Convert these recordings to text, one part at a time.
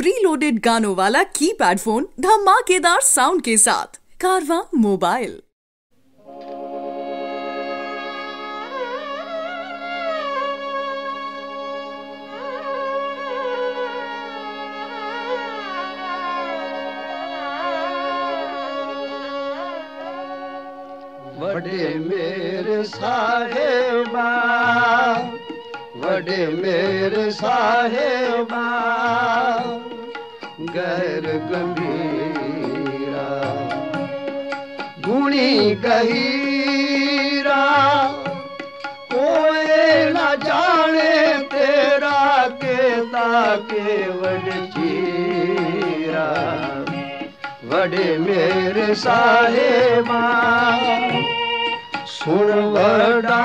Pre loaded गानों वाला keypad phone धमाकेदार साउंड के साथ। कारवा मोबाइल वडे मेरे साहेबा, वडे मेरे साहेबा। गैर गंभीरा। गुणी गहीरा। कोई न जाने तेरा केता के वड चीरा। वडे मेरे साहेबा, सुन वडा।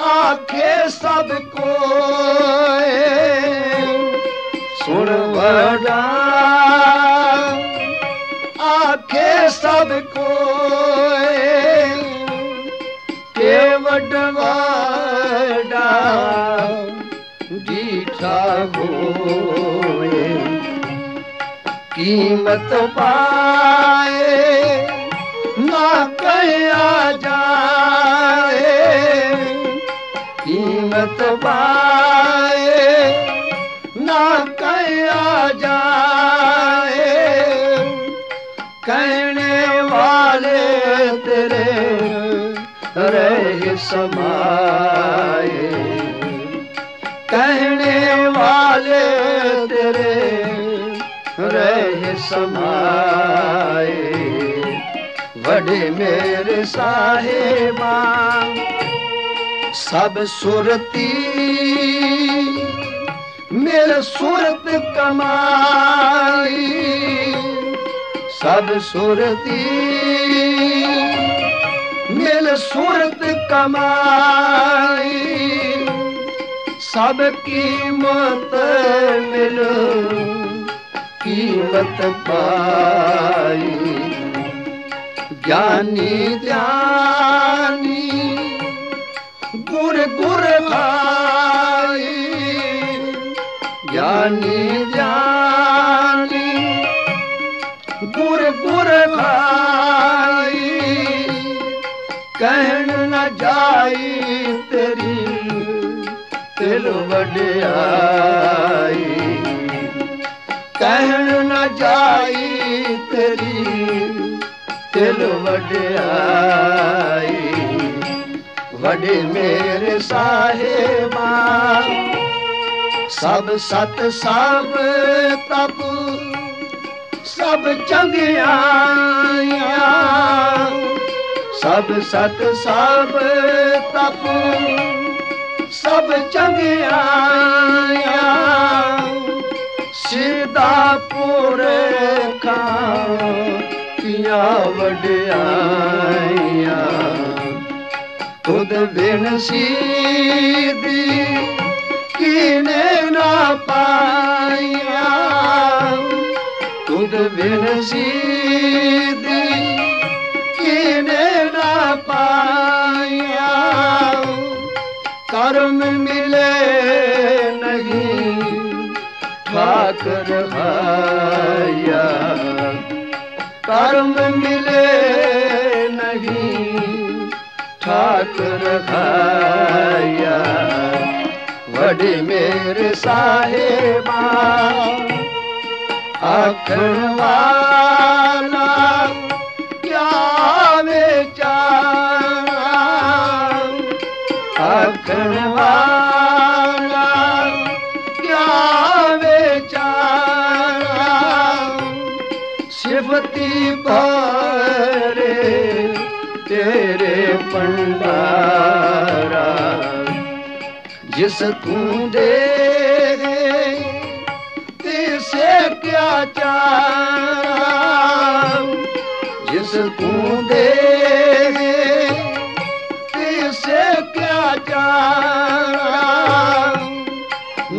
आखे सबको आखे सबको के वडवाडा जीठा होए। कीमत पाए ना कया जाए कहने वाले तेरे रह समाए कहने वाले तेरे रह समाए वडे मेरे साहेबा, सब सुरती, मेरे सूरत कमाई। ਸਦ ਸੁਰਤੀ ਮਿਲ ਸੁਰਤ ਕਮਾਈ। ਸਭ ਕੀਮਤ ਮਿਲ ਕੀਮਤ ਪਾਈ। ਗਿਆਨੀ ਧਿਆਨੀ ਕਹਿਣ ਨਾ ਜਾਈ ਤੇਰੀ ਤਿਲ ਵਡਿਆਈ। ਕਹਿਣ ਨਾ ਜਾਈ ਤੇਰੀ ਤਿਲ ਵਡਿਆਈ। ਵਡੇ ਮੇਰੇ ਸਾਹਿਬਾ, ਸਭ ਸਤ ਸਭ ਤਪ, ਸਭ ਚੰਗਿਆਈਆਂ। ਸਭ ਸਤ ਸਭ ਤਪ, ਸਭ ਚੰਗਿਆ ਸਿਦਾ ਪੁਰਖਾਂ ਕੀਆ ਵਡਿਆਇਆ ਤੁਧ ਬਿਨ ਸੀਦੀ ਕੀਨੇ ਨਾ ਪਾਇਆ ਤੁਧ ਬਿਨ ਸੀ कर्म मिले नहीं ठाकर खाया कर्म मिले नहीं ठाकर खाया वडे मेरे साहेबा आखण सिफती भरे तेरे पंडारा जिस तू दे से क्या चारा जिस तू दे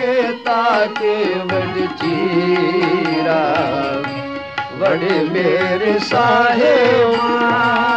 के ताके वड चीरा वड मेरे साहेबा